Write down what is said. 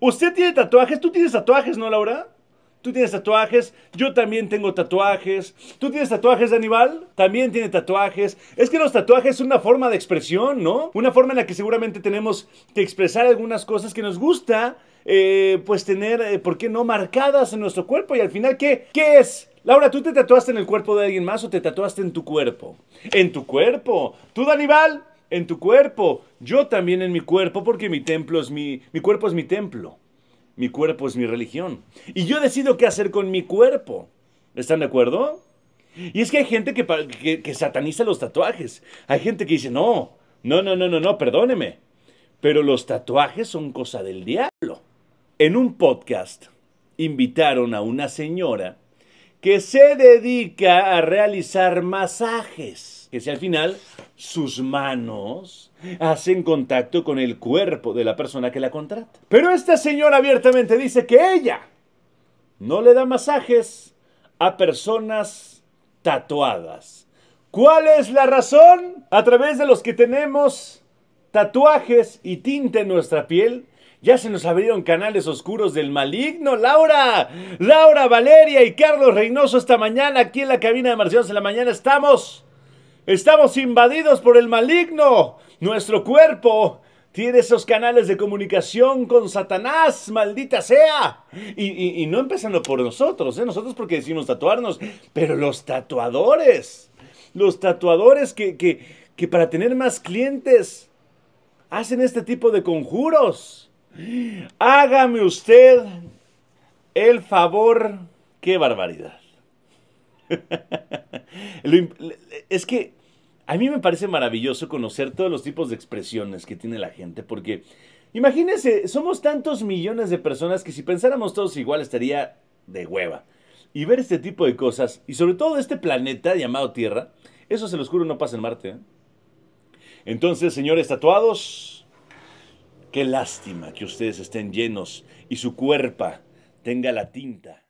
¿Usted tiene tatuajes? ¿Tú tienes tatuajes, no, Laura? Tú tienes tatuajes, yo también tengo tatuajes. ¿Tú tienes tatuajes, Aníbal? También tiene tatuajes. Es que los tatuajes son una forma de expresión, ¿no? Una forma en la que seguramente tenemos que expresar algunas cosas que nos gusta, eh, pues tener, eh, ¿por qué no?, marcadas en nuestro cuerpo. Y al final, ¿qué? ¿Qué es? Laura, ¿tú te tatuaste en el cuerpo de alguien más o te tatuaste en tu cuerpo? En tu cuerpo. ¿Tú, Aníbal? En tu cuerpo. Yo también en mi cuerpo porque mi templo es mi... Mi cuerpo es mi templo. Mi cuerpo es mi religión. Y yo decido qué hacer con mi cuerpo. ¿Están de acuerdo? Y es que hay gente que, que, sataniza los tatuajes. Hay gente que dice, no, no, no, no, no, no, perdóneme. Pero los tatuajes son cosa del diablo. En un podcast invitaron a una señora que se dedica a realizar masajes. Que si al final sus manos hacen contacto con el cuerpo de la persona que la contrata. Pero esta señora abiertamente dice que ella no le da masajes a personas tatuadas. ¿Cuál es la razón? A través de los que tenemos tatuajes y tinta en nuestra piel, ya se nos abrieron canales oscuros del maligno. Laura, Laura, Valeria y Carlos Reynoso esta mañana aquí en la cabina de Marcianos en la mañana estamos Estamos invadidos por el maligno. Nuestro cuerpo tiene esos canales de comunicación con Satanás, maldita sea. Y, no empezando por nosotros, ¿eh? nosotros porque decimos tatuarnos, pero los tatuadores, los tatuadores que, que, que para tener más clientes hacen este tipo de conjuros. Hágame usted el favor, qué barbaridad. es que a mí me parece maravilloso conocer todos los tipos de expresiones que tiene la gente, porque imagínense, somos tantos millones de personas que si pensáramos todos igual estaría de hueva. Y ver este tipo de cosas, y sobre todo este planeta llamado Tierra, eso se los juro no pasa en Marte. ¿eh? Entonces, señores tatuados, qué lástima que ustedes estén llenos y su cuerpo tenga la tinta